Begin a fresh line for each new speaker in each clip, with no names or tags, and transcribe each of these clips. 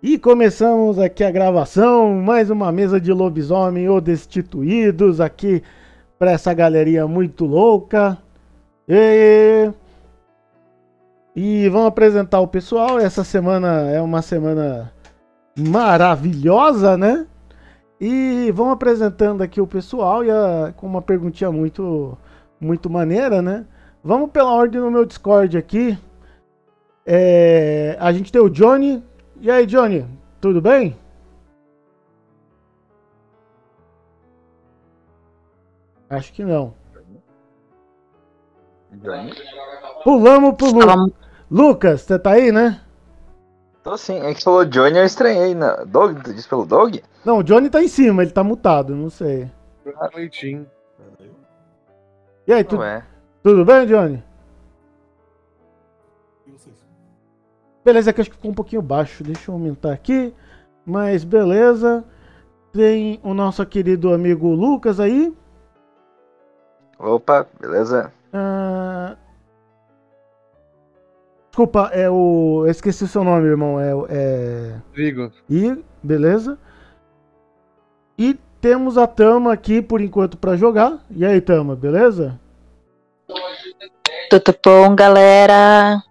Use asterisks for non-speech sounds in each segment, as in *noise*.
E começamos aqui a gravação, mais uma mesa de lobisomem ou destituídos aqui para essa galeria muito louca. E... e vamos apresentar o pessoal. Essa semana é uma semana maravilhosa, né? E vamos apresentando aqui o pessoal e a, com uma perguntinha muito muito maneira, né? Vamos pela ordem no meu Discord aqui. É, a gente tem o Johnny. E aí, Johnny, tudo bem? Acho que não.
Johnny?
Pulamos pro Lu Lucas, você tá aí, né?
Tô sim, é que falou Johnny, eu estranhei. Na... Dog? Tu disse pelo Dog?
Não, o Johnny tá em cima, ele tá mutado, não sei.
Ah, leitinho.
E aí, tu...
É.
tudo bem, Johnny? Beleza, que acho que ficou um pouquinho baixo. Deixa eu aumentar aqui. Mas beleza. Tem o nosso querido amigo Lucas aí.
Opa, beleza?
Ah, Desculpa, é o. Eu esqueci o seu nome, irmão. É. o- é...
Vigo.
E, beleza. E temos a Tama aqui por enquanto pra jogar. E aí, Tama, beleza?
Tudo bom, galera?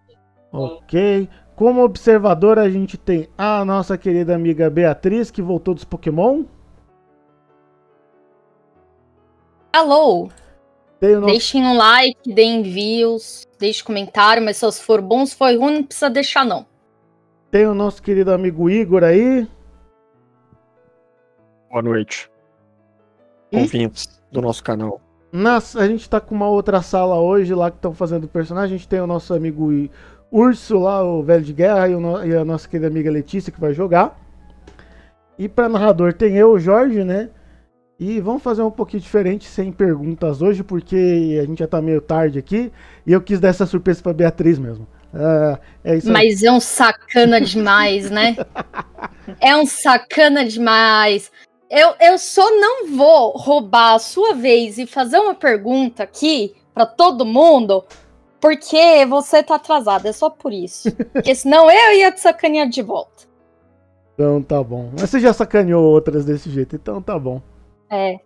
Ok. Como observadora, a gente tem a nossa querida amiga Beatriz, que voltou dos Pokémon.
Alô,
nosso
deixem um like, deem views, deixem comentário, mas se for bom, se for ruim, não precisa deixar não.
Tem o nosso querido amigo Igor aí.
Boa noite.
E?
Ouvintes do nosso canal.
Nas, a gente tá com uma outra sala hoje lá que estão fazendo personagem. A gente tem o nosso amigo Urso lá, o velho de guerra, e, o e a nossa querida amiga Letícia que vai jogar. E pra narrador tem eu, o Jorge, né? E vamos fazer um pouquinho diferente, sem perguntas hoje, porque a gente já tá meio tarde aqui. E eu quis dar essa surpresa pra Beatriz mesmo. Ah, é aí.
Mas é um sacana demais, né? *laughs* É um sacana demais. Eu, eu só não vou roubar a sua vez e fazer uma pergunta aqui pra todo mundo, porque você tá atrasado, é só por isso. *laughs* Porque senão eu ia te sacanear de volta.
Então tá bom. Mas você já sacaneou outras desse jeito, então tá bom.
É.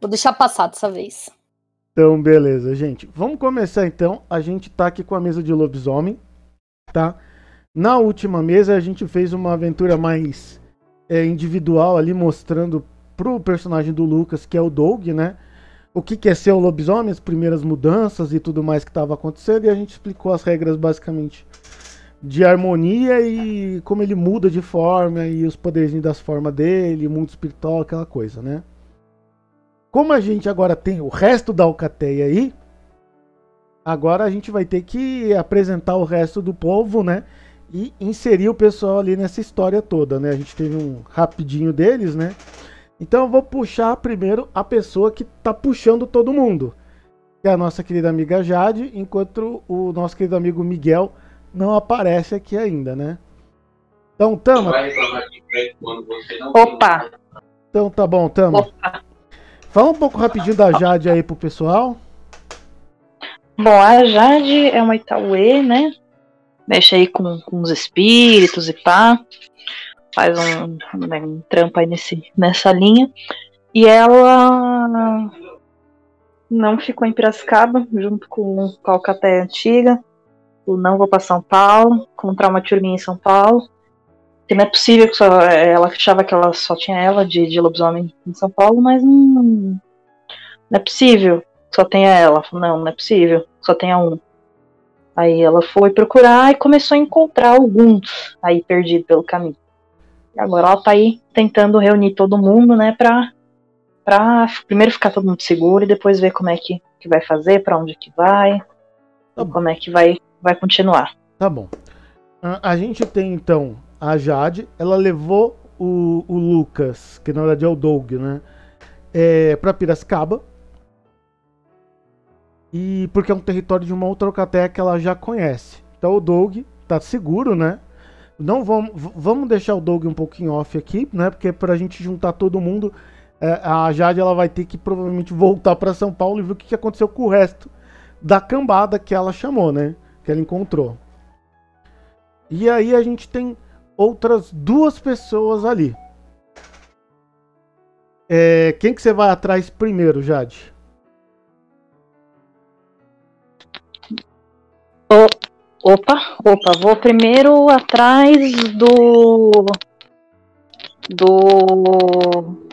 Vou deixar passar dessa vez.
Então, beleza, gente. Vamos começar então. A gente tá aqui com a mesa de lobisomem, tá? Na última mesa a gente fez uma aventura mais é, individual ali, mostrando pro personagem do Lucas, que é o Doug, né? O que, que é ser o lobisomem, as primeiras mudanças e tudo mais que estava acontecendo, e a gente explicou as regras basicamente de harmonia e como ele muda de forma e os poderzinhos das formas dele, mundo espiritual, aquela coisa, né? Como a gente agora tem o resto da Alcateia aí, agora a gente vai ter que apresentar o resto do povo, né? E inserir o pessoal ali nessa história toda, né? A gente teve um rapidinho deles, né? Então eu vou puxar primeiro a pessoa que tá puxando todo mundo. Que é a nossa querida amiga Jade, enquanto o nosso querido amigo Miguel não aparece aqui ainda, né? Então, Tama,
Opa!
então tá bom, Tama.
Opa!
Fala um pouco rapidinho da Jade aí pro pessoal.
Bom, a Jade é uma Itauê, né? Mexe aí com, com os espíritos e pá. Faz um, né, um trampo aí nesse, nessa linha. E ela não ficou em Piracicaba, junto com, com a Alcatéia antiga. Eu não vou para São Paulo, encontrar uma turminha em São Paulo. Que não é possível que só, ela achava que ela só tinha ela de, de lobisomem em São Paulo, mas não, não é possível só tenha ela. Não, não é possível, só tenha um. Aí ela foi procurar e começou a encontrar alguns aí perdidos pelo caminho. Agora ela tá aí tentando reunir todo mundo, né, pra, pra primeiro ficar todo mundo seguro e depois ver como é que, que vai fazer, pra onde que vai,
Tá
como é que vai, vai continuar.
Tá bom. A, a gente tem então a Jade, ela levou o, o Lucas, que na verdade é o Doug, né? É, pra Piracicaba. E porque é um território de uma outra alcateia que ela já conhece. Então o Doug tá seguro, né? Não vamos, vamos deixar o Doug um pouquinho off aqui, né? Porque pra gente juntar todo mundo, é, a Jade ela vai ter que provavelmente voltar pra São Paulo e ver o que aconteceu com o resto da cambada que ela chamou, né? Que ela encontrou. E aí a gente tem outras duas pessoas ali. É, quem que você vai atrás primeiro, Jade?
Opa, opa, vou primeiro atrás do. Do.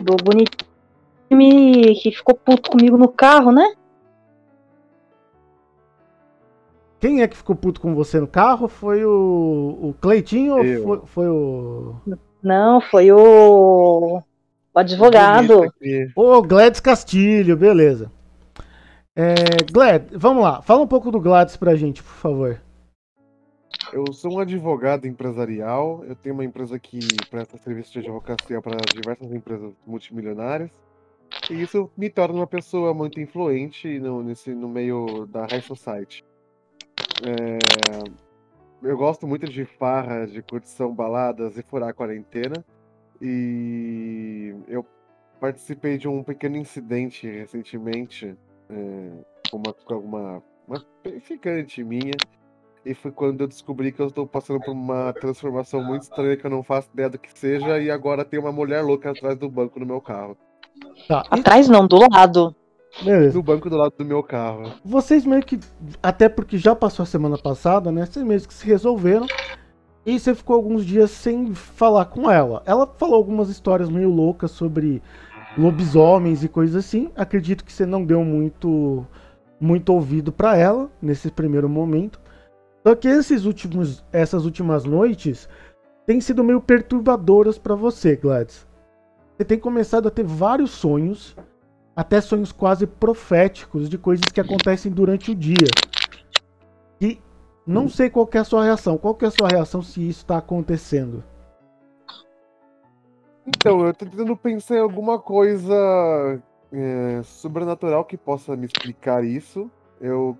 Do bonitinho que ficou puto comigo no carro, né?
Quem é que ficou puto com você no carro? Foi o, o Cleitinho
Eu.
ou foi, foi o.
Não, foi o. O advogado.
O Gladys Castilho, beleza. É, Glad, vamos lá. Fala um pouco do Gladys pra gente, por favor.
Eu sou um advogado empresarial. Eu tenho uma empresa que presta serviço de advocacia para diversas empresas multimilionárias. E isso me torna uma pessoa muito influente no, nesse, no meio da high society. É, eu gosto muito de farra, de curtição, baladas e furar a quarentena. E eu participei de um pequeno incidente recentemente é, com uma, com uma, uma ficante minha. E foi quando eu descobri que eu estou passando por uma transformação muito estranha que eu não faço ideia do que seja. E agora tem uma mulher louca atrás do banco do meu carro.
Tá.
Atrás não, do lado.
beleza.
No banco do lado do meu carro.
Vocês meio que. Até porque já passou a semana passada, né? Vocês meio que se resolveram. E você ficou alguns dias sem falar com ela. Ela falou algumas histórias meio loucas sobre lobisomens e coisas assim. Acredito que você não deu muito muito ouvido pra ela nesse primeiro momento. Só que esses últimos, essas últimas noites têm sido meio perturbadoras pra você, Gladys. Você tem começado a ter vários sonhos, até sonhos quase proféticos de coisas que acontecem durante o dia. E não sei qual é a sua reação. Qual é a sua reação se isso está acontecendo?
Então, eu tô tentando pensar em alguma coisa é, sobrenatural que possa me explicar isso. Eu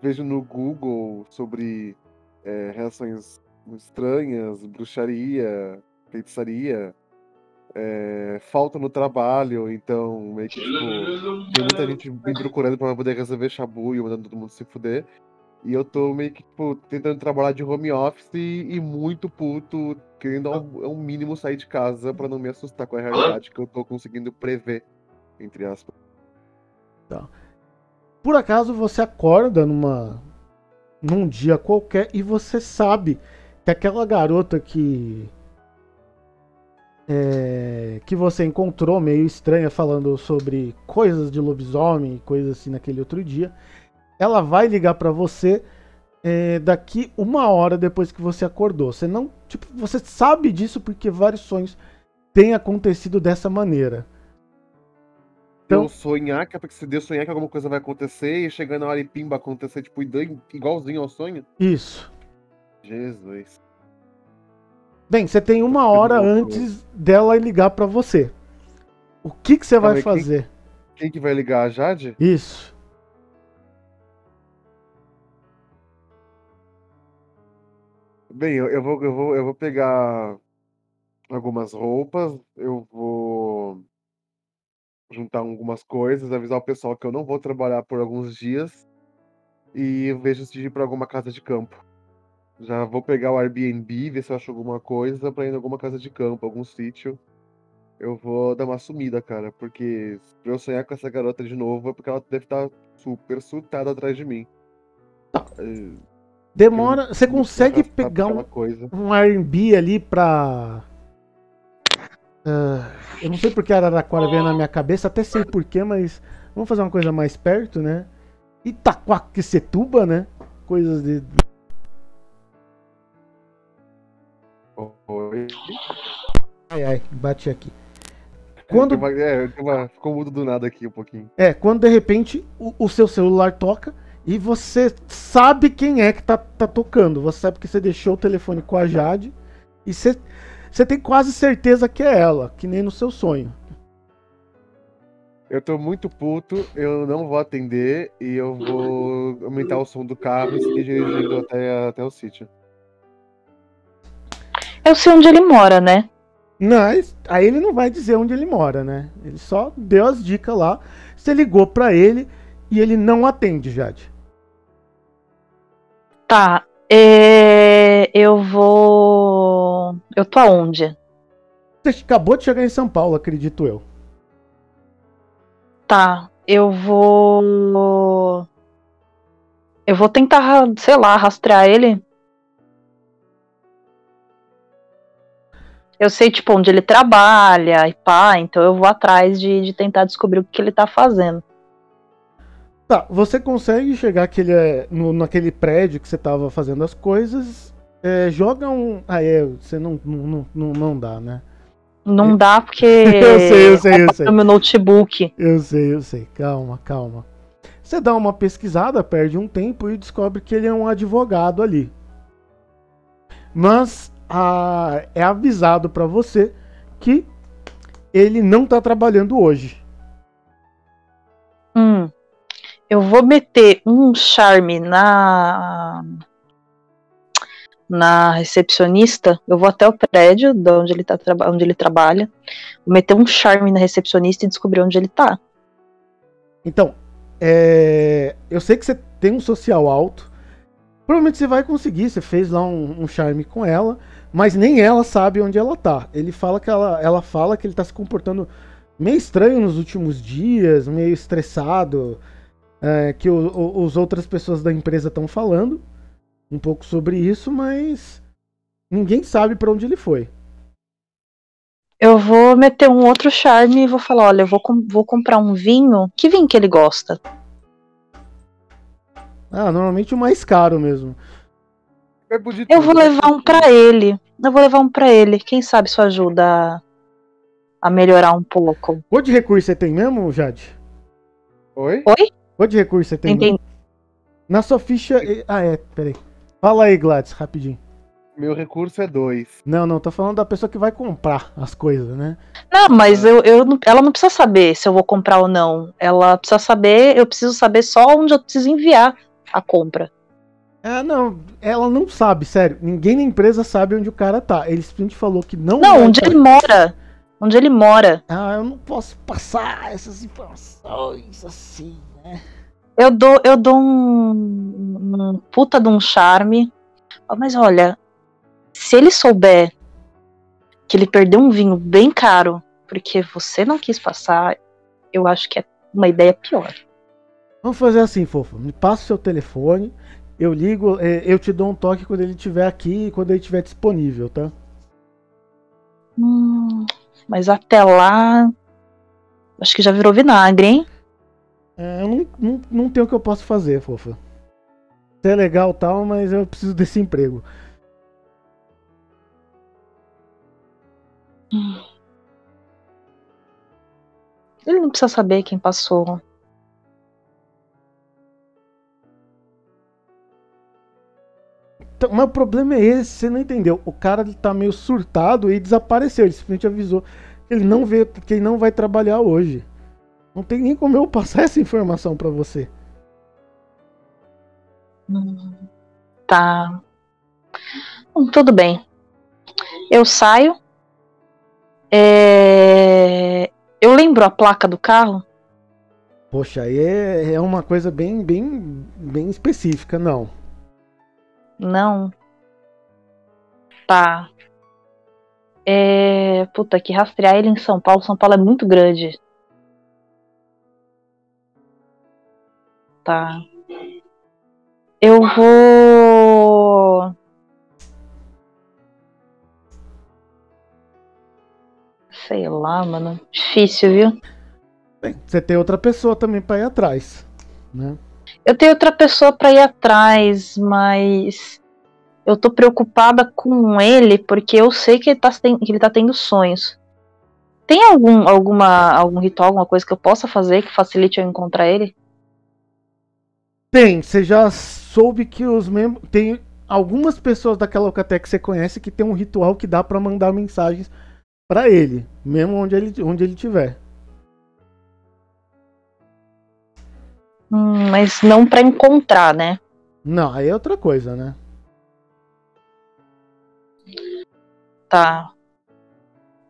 vejo no Google sobre é, reações estranhas, bruxaria, feitiçaria, é, falta no trabalho, então meio que tipo, tem muita gente me procurando pra poder resolver chabu e mandando todo mundo se fuder. E eu tô meio que, tipo, tentando trabalhar de home office e, muito puto, querendo ao, ao mínimo sair de casa pra não me assustar com a realidade que eu tô conseguindo prever, entre aspas.
Por acaso você acorda numa num dia qualquer e você sabe que aquela garota que é, que você encontrou meio estranha falando sobre coisas de lobisomem e coisas assim naquele outro dia, ela vai ligar pra você é, daqui uma hora depois que você acordou. Você não, tipo, você sabe disso porque vários sonhos têm acontecido dessa maneira. Então-
Então, sonhar, que é pra que se dê sonhar que alguma coisa vai acontecer e chegar na hora e pimba acontecer, tipo, igual- igualzinho ao sonho?
Isso.
Jesus.
Bem, você tem uma hora
louco.
antes dela ligar pra você. O que, que você vai
mas quem-
fazer?
Quem que vai ligar? A Jade?
Isso.
Bem, eu, eu vou, eu, vou, eu vou pegar algumas roupas, eu vou juntar algumas coisas, avisar o pessoal que eu não vou trabalhar por alguns dias e vejo se ir para alguma casa de campo. Já vou pegar o Airbnb, ver se eu acho alguma coisa pra ir em alguma casa de campo, algum sítio. Eu vou dar uma sumida, cara, porque pra eu sonhar com essa garota de novo é porque ela deve estar super surtada atrás de mim. É,
Demora. Você
eu-
consegue
arrastar
pegar um,
coisa.
um Airbnb ali pra. Ah, eu não sei porque Araraquara veio na minha cabeça, até sei porquê, mas vamos fazer uma coisa mais perto, né? Itaquaquecetuba, né? Coisas de.
Oi.
Ai, ai, bati aqui. Quando,
Deu uma- é, uma- ficou mudo do nada aqui um pouquinho.
é, quando de repente o, o seu celular toca e você sabe quem é que tá, tá tocando. Você sabe que você deixou o telefone com a Jade e você, você tem quase certeza que é ela, que nem no seu sonho.
Eu tô muito puto, eu não vou atender e eu vou aumentar o som do carro e seguir dirigindo até, até o sítio.
Eu sei onde ele mora, né?
Mas aí ele não vai dizer onde ele mora, né? Ele só deu as dicas lá. Você ligou pra ele e ele não atende, Jade.
Tá. É, eu vou. Eu tô aonde?
Você acabou de chegar em São Paulo, acredito eu.
Tá, eu vou. Eu vou tentar, sei lá, rastrear ele. Eu sei, tipo, onde ele trabalha e pá, então eu vou atrás de, de tentar descobrir o que ele tá fazendo.
Tá, você consegue chegar aquele, é, no, naquele prédio que você tava fazendo as coisas. É, joga um. Ah, é, você não, não, não, não dá, né?
Não dá porque. *laughs*
Eu sei, eu sei, eu sei.
No meu notebook.
Eu sei, eu sei. Calma, calma. Você dá uma pesquisada, perde um tempo e descobre que ele é um advogado ali. Mas a- é avisado pra você que ele não tá trabalhando hoje.
Hum. Eu vou meter um charme na. Na recepcionista. Eu vou até o prédio de onde ele, tá, onde ele trabalha. Vou meter um charme na recepcionista e descobrir onde ele tá.
Então, é, eu sei que você tem um social alto. Provavelmente você vai conseguir. Você fez lá um, um charme com ela, mas nem ela sabe onde ela tá. Ele fala que ela, ela fala que ele tá se comportando meio estranho nos últimos dias, meio estressado. é, que o, o- os outras pessoas da empresa estão falando um pouco sobre isso, mas ninguém sabe pra onde ele foi.
Eu vou meter um outro charme e vou falar: olha, eu vou, com- vou comprar um vinho. Que vinho que ele gosta?
Ah, normalmente o mais caro mesmo.
De
Eu vou levar um pra ele. Eu vou levar um pra ele. Quem sabe isso ajuda a, a melhorar um pouco.
Quanto de recurso você tem mesmo, Jade?
Oi?
Quanto de recurso você tem? mesmo?
Entendi.
Na sua ficha. Ah, é, peraí. Fala aí, Gladys, rapidinho.
Meu recurso é dois.
Não, não, tô falando da pessoa que vai comprar as coisas, né?
Não, mas eu, eu ela não precisa saber se eu vou comprar ou não. Ela precisa saber, eu preciso saber só onde eu preciso enviar a compra.
É, não, ela não sabe, sério. Ninguém na empresa sabe onde o cara tá. Ele simplesmente falou que não.
Não, onde
pra-
ele mora. Onde ele mora.
Ah, eu não posso passar essas informações assim, né?
Eu dou, eu dou um, um puta de um charme. Mas olha, se ele souber que ele perdeu um vinho bem caro porque você não quis passar, eu acho que é uma ideia pior.
Vamos fazer assim, fofa. Me passa o seu telefone. Eu ligo, é, eu te dou um toque quando ele estiver aqui e quando ele estiver disponível, tá?
Hum, mas até lá, acho que já virou vinagre, hein?
É, eu não, não, não tenho o que eu posso fazer, fofa. Você é legal e tal, mas eu preciso desse emprego.
Ele não precisa saber quem passou.
Então, mas o problema é esse, você não entendeu. O cara ele tá meio surtado e desapareceu. Ele simplesmente avisou que ele não vê, que ele não vai trabalhar hoje. Não tem nem como eu passar *laughs* essa informação pra você.
Tá. Tudo bem. Eu saio. É, Eu lembro a placa do carro.
Poxa, aí é, é uma coisa bem, bem, bem específica, não.
Não. Tá. É... Puta, que rastrear ele em São Paulo. São Paulo é muito grande. Tá. Eu vou. Sei lá, mano. Difícil, viu?
Bem, você tem outra pessoa também pra ir atrás, né?
Eu tenho outra pessoa pra ir atrás, mas eu tô preocupada com ele porque eu sei que ele tá, que ele tá tendo sonhos. Tem algum, alguma, algum ritual, alguma coisa que eu possa fazer que facilite eu encontrar ele?
Tem, você já soube que os membros. Tem algumas pessoas daquela Alcatel que você conhece que tem um ritual que dá pra mandar mensagens pra ele, mesmo onde ele onde ele tiver.
Hum, mas não pra encontrar, né?
Não, aí é outra coisa, né?
Tá.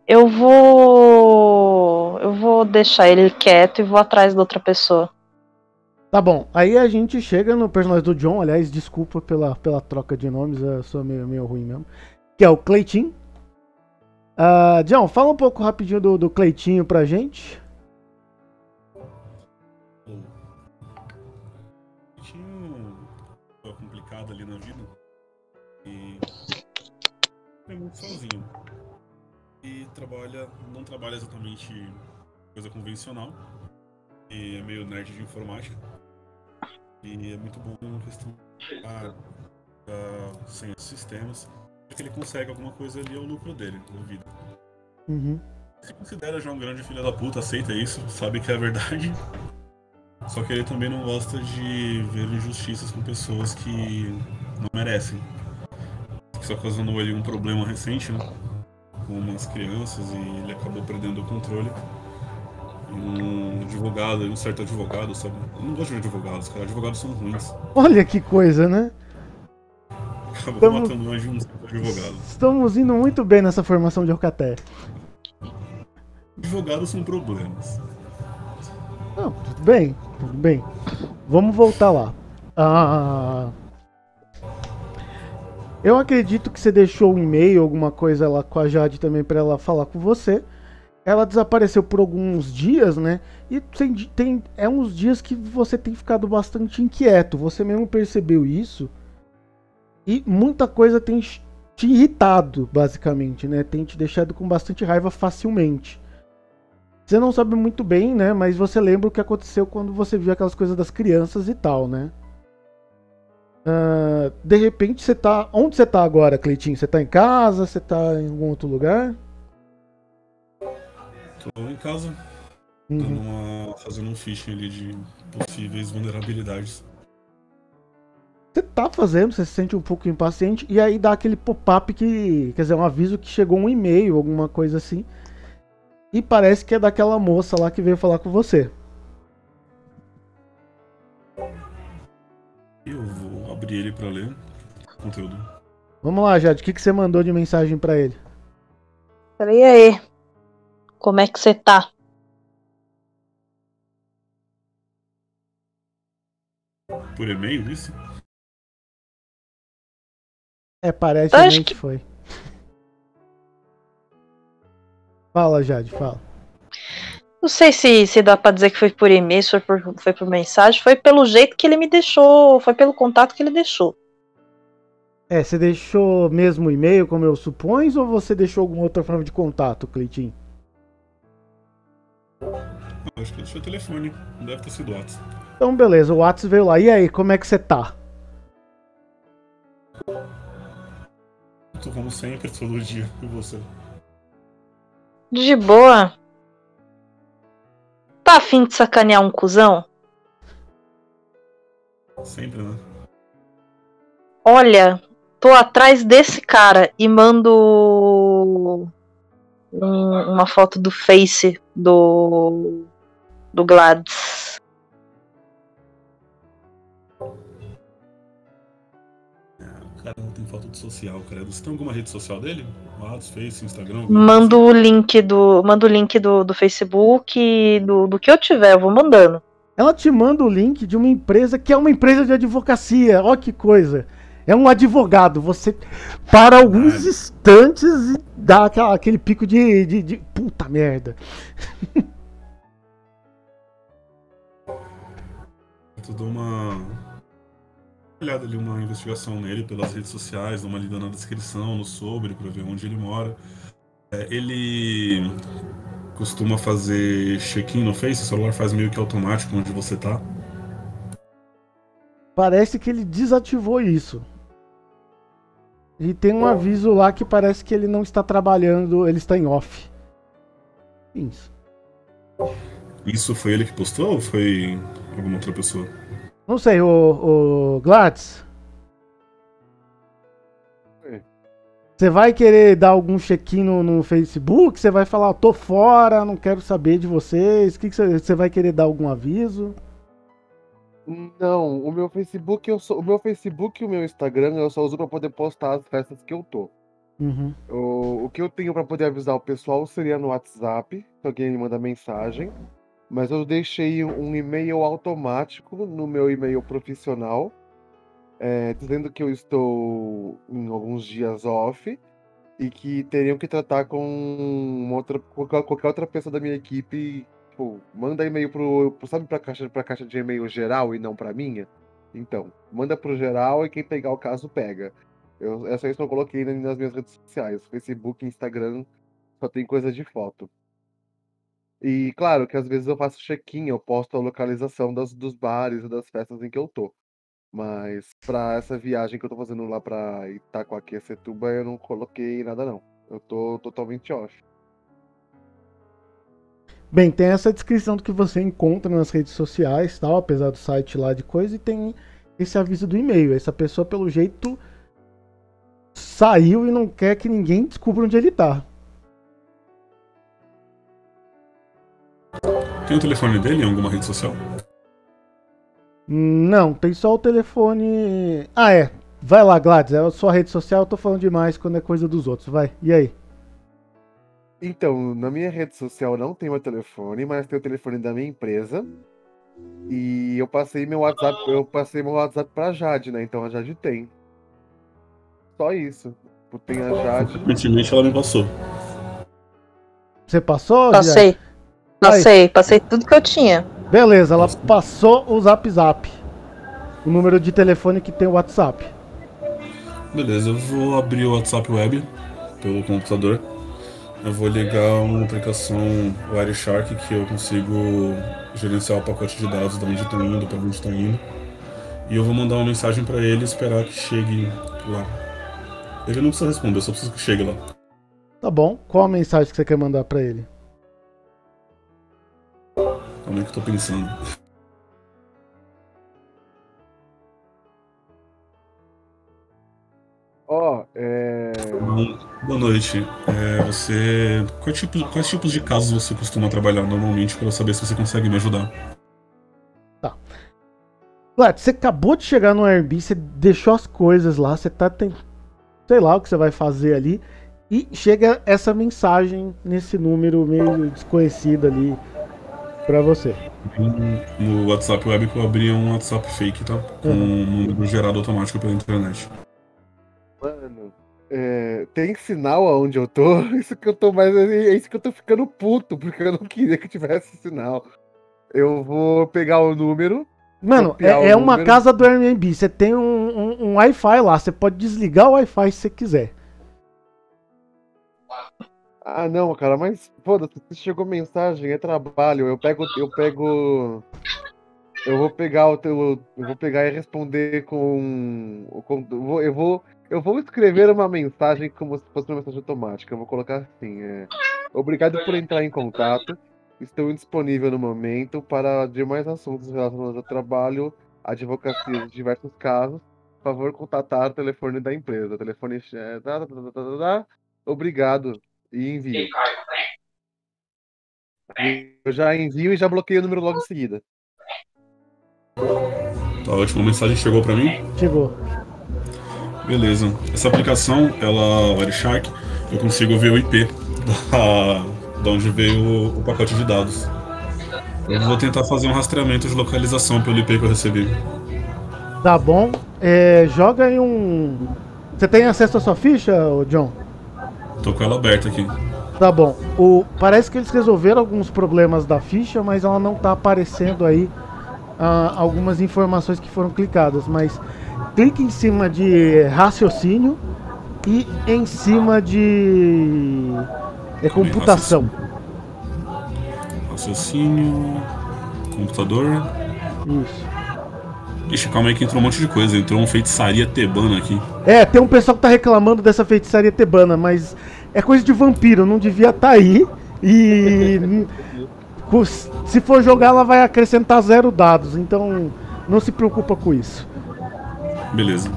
Eu vou. Eu vou deixar ele quieto e vou atrás da outra pessoa.
Tá bom, aí a gente chega no personagem do John, aliás, desculpa pela, pela troca de nomes, eu sou meio, meio ruim mesmo. Que é o Cleitinho. Ah, John, fala um pouco rapidinho do, do Cleitinho pra gente.
Uma coisa complicada ali na vida. E é muito sozinho. E trabalha, não trabalha exatamente coisa convencional. E é meio nerd de informática. E é muito bom na questão da, da sem sistemas. Porque ele consegue alguma coisa ali, é o lucro dele na vida.
Uhum.
Se considera já um grande filho da puta, aceita isso, sabe que é verdade. Só que ele também não gosta de ver injustiças com pessoas que não merecem. Isso ocasionou ele um problema recente, né? Com umas crianças e ele acabou perdendo o controle. Um advogado, um certo advogado, sabe? Eu não gosto de advogados, cara. Advogados são ruins.
Olha que coisa, né?
Acabou
Tamo-
matando mais de um certo advogado.
Estamos indo muito bem nessa formação de Alcaté.
Advogados são problemas.
Não, tudo bem, tudo bem. Vamos voltar lá. Ah, eu acredito que você deixou um e-mail, alguma coisa lá com a Jade também pra ela falar com você. Ela desapareceu por alguns dias, né? E tem, tem- é uns dias que você tem ficado bastante inquieto. Você mesmo percebeu isso. E muita coisa tem te irritado, basicamente, né? Tem te deixado com bastante raiva facilmente. Você não sabe muito bem, né? Mas você lembra o que aconteceu quando você viu aquelas coisas das crianças e tal, né? Ah, de repente você tá. Onde você tá agora, Cleitinho? Você tá em casa? Você tá em algum outro lugar?
Tô em casa,
Uhum.
dando uma, fazendo um phishing ali de possíveis vulnerabilidades.
Você tá fazendo, você se sente um pouco impaciente, e aí dá aquele pop-up que. Quer dizer, um aviso que chegou um e-mail, alguma coisa assim. E parece que é daquela moça lá que veio falar com você.
Eu vou abrir ele pra ler o conteúdo.
Vamos lá, Jade, o que, que você mandou de mensagem pra ele?
Falei, e aí? Como é que você tá?
Por e-mail, isso?
É, parece
Acho que-
que foi. Fala, Jade, fala.
Não sei se, se dá pra dizer que foi por e-mail, se foi por, foi por mensagem. Foi pelo jeito que ele me deixou. Foi pelo contato que ele deixou.
É, você deixou mesmo o e-mail, como eu suponho, ou você deixou alguma outra forma de contato, Cleitinho?
Não, acho que deixou o telefone. Não deve ter sido o WhatsApp.
Então, beleza, o WhatsApp veio lá. E aí, como é que você tá?
Tô como sempre, todo dia. E você?
De boa. Tá afim de sacanear um cuzão?
Sempre, né?
Olha, tô atrás desse cara e mando um- uma foto do Face do do Gladys.
O cara não tem foto de social, cara. Você tem alguma rede social dele? WhatsApp, Face, Instagram?
Mando o link do mando o link do, do Facebook e do, do que eu tiver, eu vou mandando.
Ela te manda o link de uma empresa que é uma empresa de advocacia. Ó que coisa. É um advogado. Você para alguns
Caralho.
instantes e dá aquela- aquele pico de, de, de- Puta merda. *laughs*
Eu dou uma olhada ali, uma investigação nele pelas redes sociais, dou uma lida na descrição, no sobre, pra ver onde ele mora. É, ele costuma fazer check-in no Face, o celular faz meio que automático onde você tá.
Parece que ele desativou isso. E tem um aviso lá que parece que ele não está trabalhando, ele está em off. Isso.
Isso foi ele que postou ou foi alguma outra pessoa?
Não sei, o, o Gladys.
Oi.
Você vai querer dar algum check-in no, no Facebook? Você vai falar, tô fora, não quero saber de vocês. O que, você vai querer dar algum aviso?
Não, o meu Facebook, eu só, o meu Facebook e o meu Instagram eu só uso pra poder postar as festas que eu tô.
Uhum.
O, o que eu tenho pra poder avisar o pessoal seria no WhatsApp, se alguém me manda mensagem. mas eu deixei um e-mail automático no meu e-mail profissional, é, dizendo que eu estou em alguns dias off e que teriam que tratar com outra, qualquer, qualquer outra pessoa da minha equipe. Tipo, manda e-mail pro, pro sabe, pra caixa, pra caixa de e-mail geral e não pra minha? Então, manda pro geral e quem pegar o caso pega. Eu, essa é isso eu coloquei nas minhas redes sociais. Facebook, Instagram, só tem coisa de foto. E claro que às vezes eu faço check-in, eu posto a localização das, dos bares e das festas em que eu tô. Mas pra essa viagem que eu tô fazendo lá pra Itacoaquecetuba, eu não coloquei nada não. Eu tô totalmente off.
Bem, tem essa descrição do que você encontra nas redes sociais, tal, apesar do site lá de coisa, e tem esse aviso do e-mail. Essa pessoa, pelo jeito, saiu e não quer que ninguém descubra onde ele tá.
Tem o telefone dele em alguma rede social?
Não, tem só o telefone. Ah, é. Vai lá, Gladys. É a sua rede social, eu tô falando demais quando é coisa dos outros. Vai. E aí?
Então, na minha rede social não tem meu telefone, mas tem o telefone da minha empresa. E eu passei meu WhatsApp, eu passei meu WhatsApp pra Jade, né? Então a Jade tem. Só isso. Tem a Jade.
Recentemente ela me passou.
Você passou?
Passei.
Jade?
Passei, passei tudo que eu tinha.
Beleza, ela passou o Zap Zap. O número de telefone que tem o WhatsApp.
Beleza, eu vou abrir o WhatsApp Web pelo computador. Eu vou ligar uma aplicação Wireshark que eu consigo gerenciar o pacote de dados de onde estão indo, para onde estão indo. E eu vou mandar uma mensagem para ele e esperar que chegue lá. Ele não precisa responder, eu só preciso que chegue lá.
Tá bom. Qual a mensagem que você quer mandar para ele?
Como é que eu tô pensando?
Ó, é.
Bom, boa noite. É, você. Quais tipos, quais tipos de casos você costuma trabalhar normalmente para eu saber se você consegue me ajudar?
Vlad, você acabou de chegar no Airbnb, você deixou as coisas lá, você tá tem, sei lá o que você vai fazer ali e chega essa mensagem nesse número meio desconhecido ali pra você.
No WhatsApp Web que eu abri é um WhatsApp fake, tá? Com um número gerado automático pela internet.
Mano, é, tem sinal aonde eu tô? *laughs* Isso que eu tô mais. É isso que eu tô ficando puto, porque eu não queria que tivesse sinal. Eu vou pegar o número.
Mano, é, é uma
número.
casa do Airbnb. Você tem um, um- um Wi-Fi lá. Você pode desligar o Wi-Fi se você quiser.
Ah, não, cara, mas foda-se, se chegou mensagem, é trabalho. Eu pego, eu pego. Eu vou pegar o teu. Eu vou pegar e responder com. com- eu, vou, eu vou. Escrever uma mensagem como se fosse uma mensagem automática. Eu vou colocar assim. É, Obrigado por entrar em contato. Estou indisponível no momento para demais assuntos relacionados ao trabalho, advocacia de diversos casos. Por favor, contatar o telefone da empresa. O telefone é. tá, tá, tá, tá, tá, tá. Obrigado. E envio. Eu já envio e já bloqueio o número logo em seguida.
Tá ótimo, a mensagem chegou pra mim?
Chegou.
Beleza. Essa aplicação, ela, o Wireshark, eu consigo ver o IP da, da onde veio o, o pacote de dados. Eu vou tentar fazer um rastreamento de localização pelo IP que eu recebi.
Tá bom. É, joga aí um. Você tem acesso à sua ficha, John?
Tô com ela aberta aqui.
Tá bom. O, parece que eles resolveram alguns problemas da ficha, mas ela não tá aparecendo aí ah, algumas informações que foram clicadas. Mas clique em cima de raciocínio e em cima de é, computação.
Raciocínio. Computador.
Isso.
Ixi, calma aí que entrou um monte de coisa. Entrou uma feitiçaria tebana aqui.
É, tem um pessoal que tá reclamando dessa feitiçaria tebana, mas é coisa de vampiro, não devia estar aí. E *laughs* se for jogar, ela vai acrescentar zero dados, então não se preocupa com isso.
Beleza.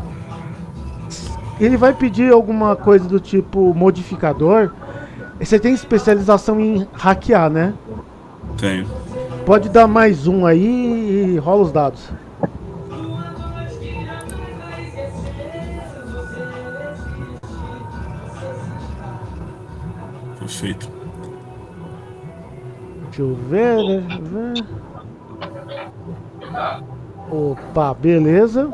Ele vai pedir alguma coisa do tipo modificador. Você tem especialização em hackear, né?
Tenho.
Pode dar mais um aí e rola os dados.
Perfeito.
Deixa eu ver, deixa eu ver. Opa, beleza.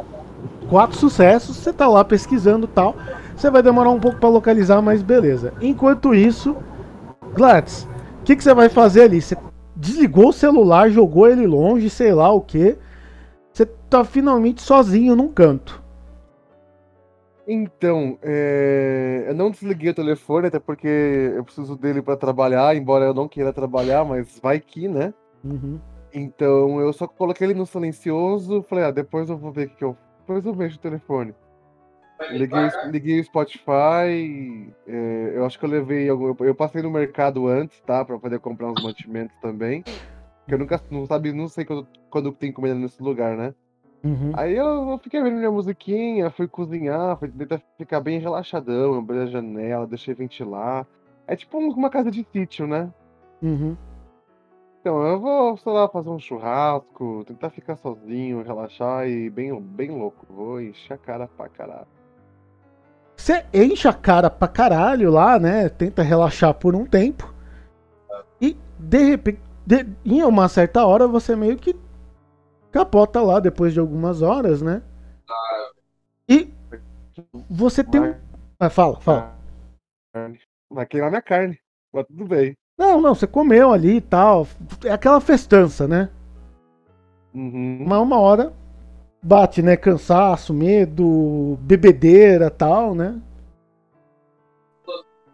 Quatro sucessos, você tá lá pesquisando e tal. Você vai demorar um pouco pra localizar, mas beleza. Enquanto isso, Gladys, o que, que você vai fazer ali? Você desligou o celular, jogou ele longe, sei lá o que. Você tá finalmente sozinho num canto.
Então, é, eu não desliguei o telefone, até porque eu preciso dele pra trabalhar, embora eu não queira trabalhar, mas vai que, né?
Uhum.
Então eu só coloquei ele no silencioso, falei, ah, depois eu vou ver o que eu. Depois eu vejo o telefone. Liguei, liguei o Spotify, é, eu acho que eu levei algum. Eu passei no mercado antes, tá? Pra poder comprar uns mantimentos também. Que eu nunca não sabe, não sei quando, quando tem comida nesse lugar, né?
Uhum.
Aí eu, eu fiquei vendo minha musiquinha, fui cozinhar, fui tentar ficar bem relaxadão, abri a janela, deixei ventilar. É tipo um- uma casa de sítio, né?
Uhum.
Então eu vou, sei lá, fazer um churrasco, tentar ficar sozinho, relaxar e bem, bem louco. Vou encher a cara pra caralho.
Você enche a cara pra caralho lá, né? Tenta relaxar por um tempo. E de repente, de- em uma certa hora, você meio que capota lá depois de algumas horas, né? E você tem um. Ah, fala, fala.
Vai queimar minha carne, mas tudo bem.
Não, não, você comeu ali e tal. É aquela festança, né?
Uhum.
Mas uma hora bate, né? Cansaço, medo, bebedeira tal, né?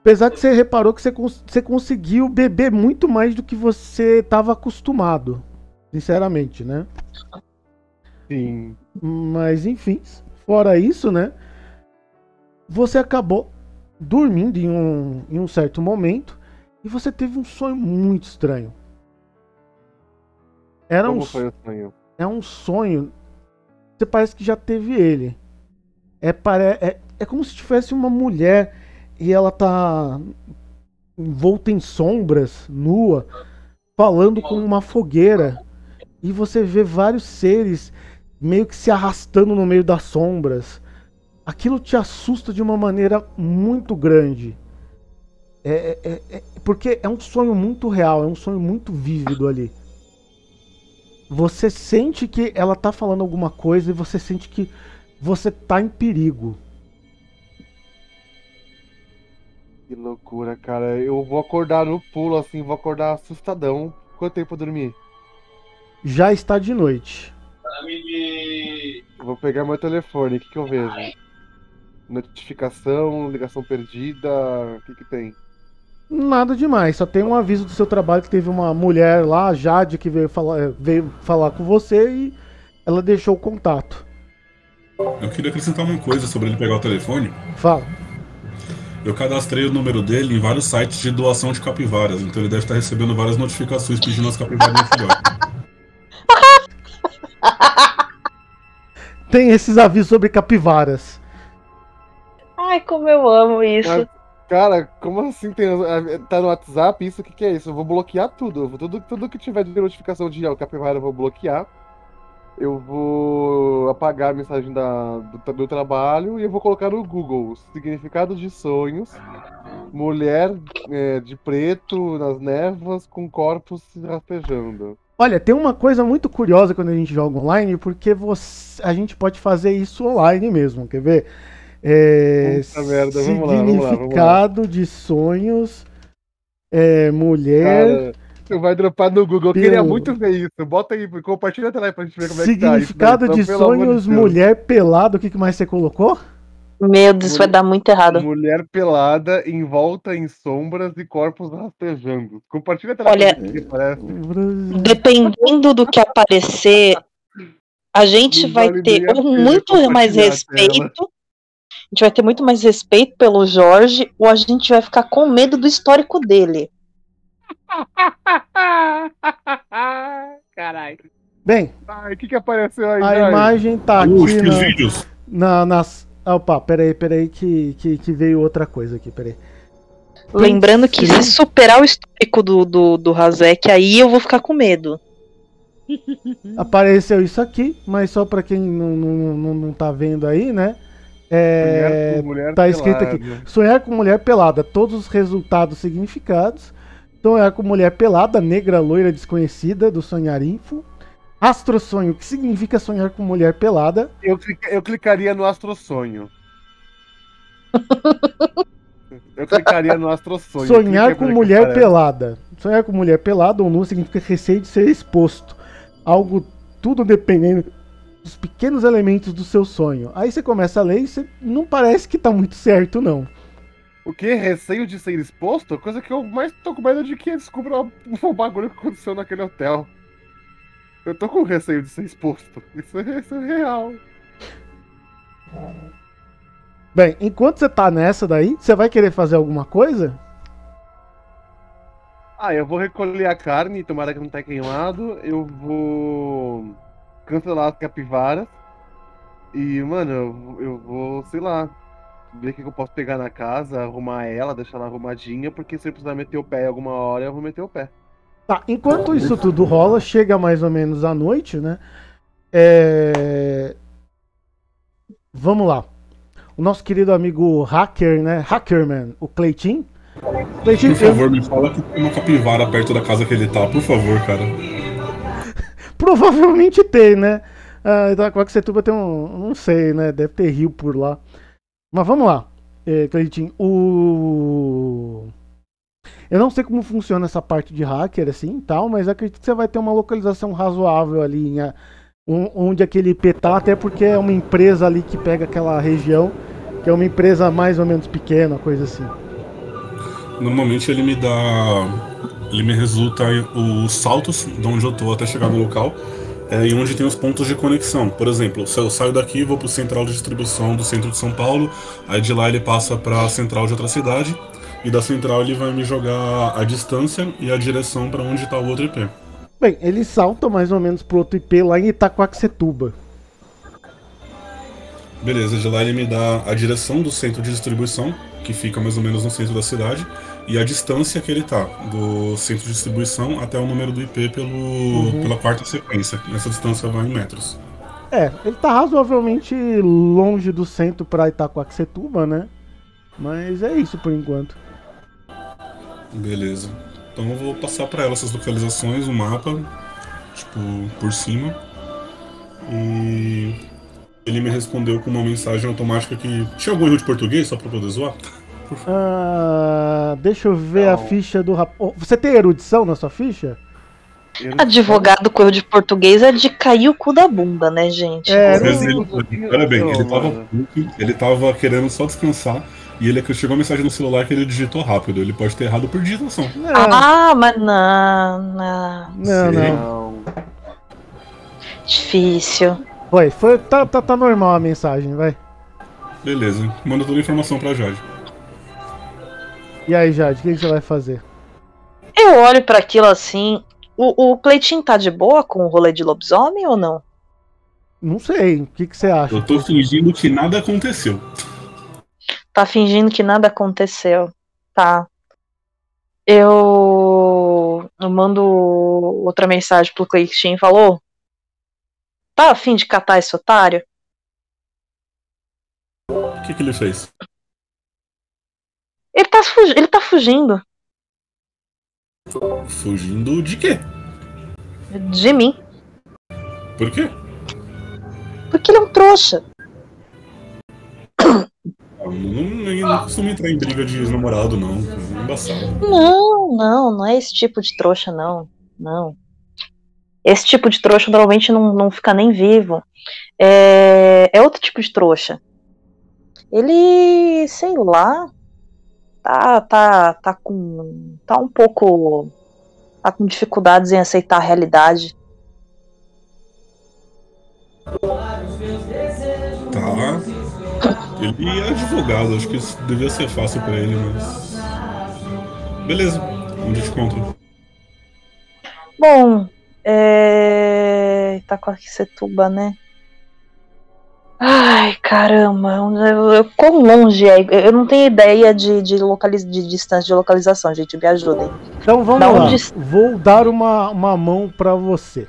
Apesar que você reparou que você, cons- você conseguiu beber muito mais do que você estava acostumado. Sinceramente, né?
Sim.
Mas enfim, fora isso, né? Você acabou dormindo em um, em um certo momento e você teve um sonho muito estranho. Era um,
Como foi o sonho?
é um sonho. Você parece que já teve ele. É, pare... é, é como se tivesse uma mulher e ela tá envolta em sombras, nua, falando com uma fogueira. E você vê vários seres meio que se arrastando no meio das sombras. Aquilo te assusta de uma maneira muito grande. É, é- é- é- porque é um sonho muito real, é um sonho muito vívido ali. Você sente que ela tá falando alguma coisa e você sente que você tá em perigo.
Que loucura, cara. Eu vou acordar no pulo, assim, vou acordar assustadão. Quanto tempo eu dormi?
Já está de noite.
Vou pegar meu telefone, o que, que eu vejo? Notificação, ligação perdida, o que, que tem?
Nada demais, só tem um aviso do seu trabalho que teve uma mulher lá, a Jade, que veio falar, veio falar com você e ela deixou o contato.
Eu queria acrescentar uma coisa sobre ele pegar o telefone.
Fala.
Eu cadastrei o número dele em vários sites de doação de capivaras, então ele deve estar recebendo várias notificações pedindo as capivaras.
Tem esses avisos sobre capivaras.
Ai, como eu amo isso.
Mas, cara, como assim tem, tá no WhatsApp? Isso, o que, que é isso? Eu vou bloquear tudo. Vou- Tudo, tudo que tiver de notificação de ó, capivara eu vou bloquear. Eu vou apagar a mensagem da, do, do trabalho e eu vou colocar no Google significado de sonhos. Mulher é, de preto nas névoas com corpos se rastejando.
Olha, tem uma coisa muito curiosa quando a gente joga online, porque você, a gente pode fazer isso online mesmo, quer ver? É,
Puta merda, vamos lá, vamos lá, vamos lá.
significado de sonhos, é, mulher,
Cara, tu vai dropar no Google. Eu queria muito ver isso. Bota aí, compartilha a tela aí pra gente ver como é que tá. isso
significado
daí.
de
Então,
sonhos,
Deus.
mulher pelado, o que, que mais você colocou?
Meu Deus, vai dar muito errado.
Mulher pelada, envolta em sombras e corpos rastejando. Compartilha a tela
Olha-
parece.
Dependendo do que aparecer, a gente vai ter muito mais respeito. A gente vai ter muito mais respeito pelo Jorge, ou a gente vai ficar com medo do histórico dele. *laughs*
Caralho.
Bem,
Ai, o que que apareceu aí,
a imagem tá
Uh,
aqui na,
vídeos.
na, nas... Opa, peraí, peraí, que, que, que veio outra coisa aqui, peraí.
Lembrando que se superar o histórico do, do, do Razek, aí eu vou ficar com medo.
Apareceu isso aqui, mas só pra quem não, não, não, não tá vendo aí, né? É,
Mulher
tá escrito
pelada.
aqui. Sonhar com mulher pelada, todos os resultados significados. Sonhar com mulher pelada, negra, loira, desconhecida, do sonhar info. Astrosonho, o que significa sonhar com mulher pelada?
Eu, clica- eu clicaria no Astrosonho. *laughs* Eu clicaria no Astrosonho.
Sonhar
Clica
com mulher
aparece.
pelada. Sonhar com mulher pelada ou nu significa receio de ser exposto. Algo tudo dependendo dos pequenos elementos do seu sonho. Aí você começa a ler e você não parece que tá muito certo, não.
O que? Receio de ser exposto? Coisa que eu mais tô com medo de que descubra o, *laughs* o bagulho que aconteceu naquele hotel. Eu tô com receio de ser exposto. Isso é, isso é real.
Bem, enquanto você tá nessa daí, você vai querer fazer alguma coisa?
Ah, eu vou recolher a carne, tomara que não tá queimado. Eu vou cancelar as capivaras. E, mano, eu, eu vou, sei lá, ver o que eu posso pegar na casa, arrumar ela, deixar ela arrumadinha, porque se eu precisar meter o pé alguma hora, eu vou meter o pé.
Tá, enquanto isso tudo rola, chega mais ou menos à noite, né? É... Vamos lá. O nosso querido amigo hacker, né? Hackerman, o Cleitinho. Cleitinho,
Por favor, me fala que tem uma capivara perto da casa que ele tá, por favor, cara.
Provavelmente tem, né? Ah, Itacoaxetuba tem um. Não sei, né? Deve ter rio por lá. Mas vamos lá, é, Cleitinho. O. Eu não sei como funciona essa parte de hacker assim tal, mas acredito que você vai ter uma localização razoável ali em on- onde aquele IP tá, até porque é uma empresa ali que pega aquela região, que é uma empresa mais ou menos pequena, coisa assim.
Normalmente ele me dá. Ele me resulta os saltos de onde eu tô até chegar no local é, e onde tem os pontos de conexão. Por exemplo, se eu saio daqui e vou pro central de distribuição do centro de São Paulo, aí de lá ele passa pra central de outra cidade e da central ele vai me jogar a distância e a direção pra onde tá o outro IP.
Bem, ele salta mais ou menos pro outro IP lá em Itacoaxetuba.
Beleza, de lá ele me dá a direção do centro de distribuição, que fica mais ou menos no centro da cidade, e a distância que ele tá, do centro de distribuição até o número do IP pelo, pela quarta sequência. Essa distância vai em metros.
É, ele tá razoavelmente longe do centro pra Itacoaxetuba, né? Mas é isso por enquanto.
Beleza. Então eu vou passar pra ela essas localizações, o mapa, tipo, por cima. E ele me respondeu com uma mensagem automática que tinha algum erro de português só pra poder zoar?
Ah, deixa eu ver a ficha do rapaz. Você tem erudição na sua ficha?
Eu-
Advogado com de português é de cair o cu da bunda, né, gente?
É,
Mas ele, parabéns, ele
Não,
tava
mano.
puto, ele tava querendo só descansar. E ele é chegou a mensagem no celular que ele digitou rápido. Ele pode ter errado por digitação.
Não,
Ah, mas não, não.
não, não.
Não.
Difícil.
Foi, foi tá, tá, tá normal a mensagem, vai.
Beleza, manda toda a informação pra Jade.
E aí, Jade, o que, que você vai fazer?
Eu olho pra aquilo assim. O, o Cleitinho tá de boa com o rolê de lobisomem ou não?
Não sei, o que, que você acha?
Eu tô fingindo que nada aconteceu.
Tá fingindo que nada aconteceu. Tá. Eu, eu mando outra mensagem pro Cleitinho e falou: Tá a fim de catar esse otário?
O que, que ele fez?
Ele tá, ele tá fugindo
Fugindo de quê?
de mim.
Por quê?
Porque ele é um trouxa.
Ah, Não, não costuma entrar em briga de namorado, não. É embaçado.
Não, não, não é esse tipo de trouxa, não. Não. Esse tipo de trouxa normalmente não, não fica nem vivo. É, é outro tipo de trouxa. Ele, sei lá, tá, tá, tá com, tá um pouco, tá com dificuldades em aceitar a realidade.
Tá. Ele é advogado, acho que isso devia ser fácil pra ele, mas. Beleza, te encontro?
Bom, é, tá com Setuba, né? Ai, caramba, eu, eu, quão longe é? Eu não tenho ideia de, de, localiz... de distância de localização, gente, me ajudem.
Então vamos
Da
lá.
onde-
Vou dar uma, uma mão pra você.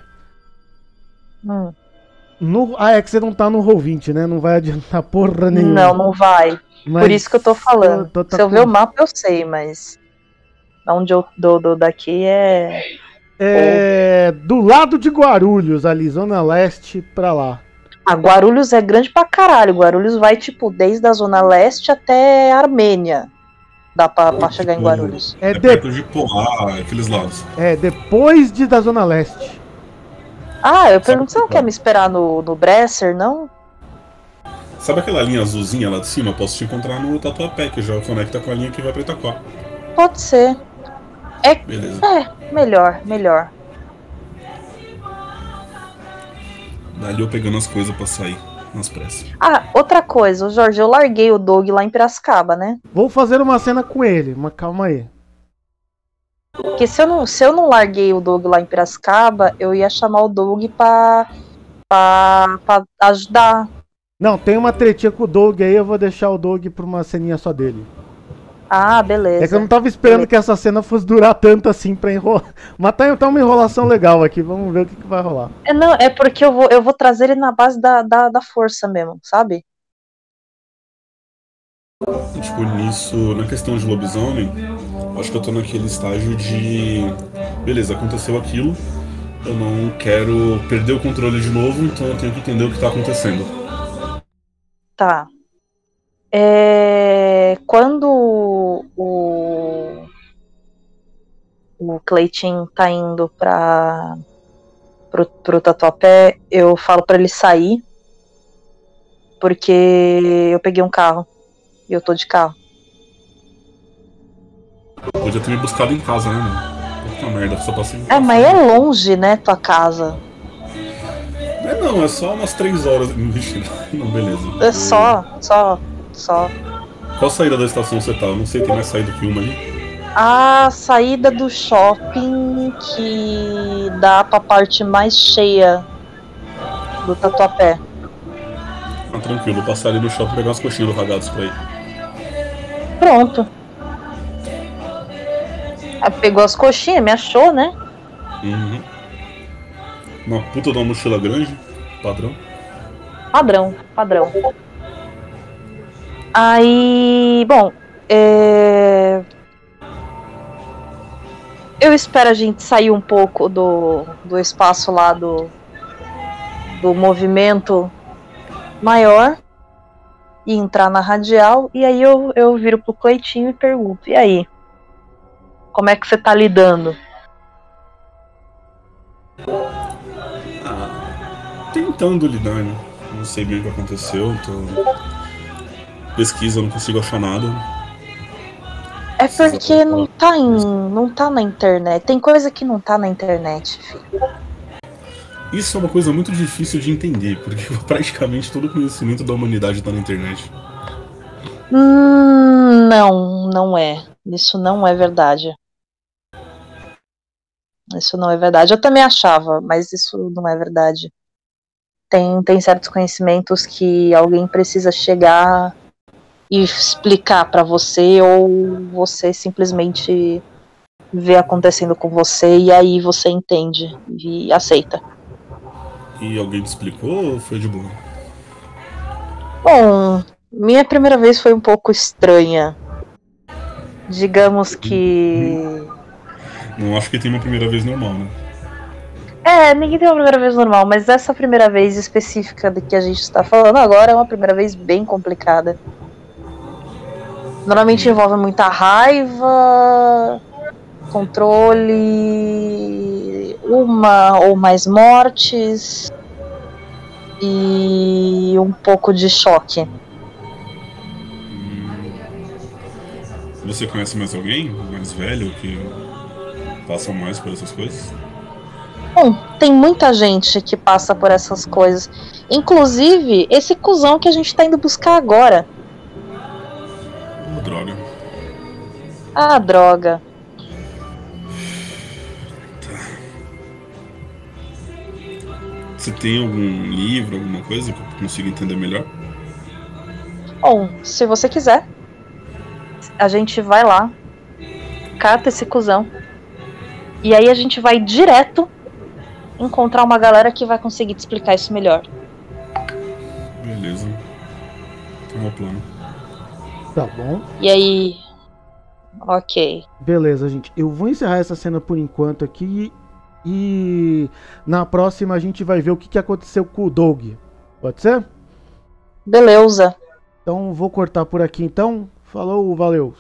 Hum,
No, ah, é que você não tá no Roll20, né? Não vai adiantar porra nenhuma.
não, não vai.
Mas
Por isso que eu tô falando.
tô- tô-
Se eu ver o mapa, eu sei, mas. Onde eu do, do daqui é.
É. Do lado de Guarulhos, ali, Zona Leste pra lá.
Ah, Guarulhos é grande pra caralho. Guarulhos vai, tipo, desde a Zona Leste até Armênia. Dá pra, pra chegar em
Tipo,
Guarulhos.
É,
É
de-
perto de Poá, aqueles lados.
é depois de da Zona Leste.
Ah, eu pergunto, você não quer me esperar no, no Bresser, não?
Sabe aquela linha azulzinha lá de cima? Eu posso te encontrar no Tatuapé, que já conecta com a linha que vai pra Itaquá.
Pode ser.
Beleza.
É, melhor, melhor.
Dali eu pegando as coisas pra sair nas pressas.
Ah, outra coisa, Jorge, eu larguei o Doug lá em Piracicaba, né?
Vou fazer uma cena com ele, mas calma aí.
Porque se eu não, se eu não larguei o Doug lá em Piracicaba, eu ia chamar o Doug pra, pra, pra ajudar.
Não, tem uma tretinha com o Doug aí, eu vou deixar o Doug pra uma ceninha só dele.
Ah, beleza.
É que eu não tava esperando que essa cena fosse durar tanto assim pra enrolar. *laughs* Mas tá, tá uma enrolação legal aqui, vamos ver o que, que vai rolar.
É, não, é porque eu vou, eu vou trazer ele na base da, da, da força mesmo, sabe?
E, tipo, nisso, na questão de lobisomem, acho que eu tô naquele estágio de. Beleza, aconteceu aquilo. Eu não quero perder o controle de novo, então eu tenho que entender o que tá acontecendo.
Tá. É, quando o, o Cleitinho tá indo pra, pro, pro Tatuapé, eu falo pra ele sair, porque eu peguei um carro e eu tô de carro.
Podia ter me buscado em casa, né, mano? Puta merda, só passei.
É, mas é longe, né, tua casa.
É, não, é só umas três horas. *laughs* Não, beleza.
É só, só, só.
Qual saída da estação você tá? Eu não sei, tem mais saída que uma ali.
A saída do shopping que dá pra parte mais cheia do Tatuapé.
Ah, tranquilo, vou passar ali no shopping e pegar umas coxinhas do ragados pra ir.
Pronto. Aí pegou as coxinhas, me achou, né?
Uhum. Uma puta de uma mochila grande, padrão.
Padrão, padrão. Aí, bom, é... eu espero a gente sair um pouco do, do espaço lá do, do movimento maior e entrar na radial. E aí eu, eu viro pro Cleitinho e pergunto: e aí? Como é que você tá lidando?
Tentando lidar, né? Não sei bem o que aconteceu, tô. Pesquisa, não consigo achar nada.
É porque não tá em, não tá na internet. Tem coisa que não tá na internet, filho.
Isso é uma coisa muito difícil de entender, porque *laughs* praticamente todo o conhecimento da humanidade tá na internet.
Hum, não, não é. Isso não é verdade. Isso não é verdade. Eu também achava, mas isso não é verdade. Tem, tem certos conhecimentos que alguém precisa chegar e explicar pra você, ou você simplesmente vê acontecendo com você e aí você entende e aceita.
E alguém te explicou ou foi de boa?
Bom, minha primeira vez foi um pouco estranha. Digamos que.
Não acho que tem uma primeira vez normal, né?
É, ninguém tem uma primeira vez normal, mas essa primeira vez específica de que a gente está falando agora é uma primeira vez bem complicada. Normalmente envolve muita raiva, controle, uma ou mais mortes e um pouco de choque.
Você conhece mais alguém mais velho que passa mais por essas coisas?
Bom, tem muita gente que passa por essas coisas. Inclusive, esse cuzão que a gente tá indo buscar agora.
Droga.
Ah, droga.
Você tem algum livro, alguma coisa que eu consiga entender melhor?
Bom, se você quiser, a gente vai lá, cata esse cuzão. E aí a gente vai direto encontrar uma galera que vai conseguir te explicar isso melhor.
Beleza. Tá o plano.
Tá bom.
E aí Ok.
Beleza, gente. Eu vou encerrar essa cena por enquanto aqui. E na próxima a gente vai ver o que, que aconteceu com o Doug. Pode ser?
Beleza.
Então vou cortar por aqui então. Falou, valeu.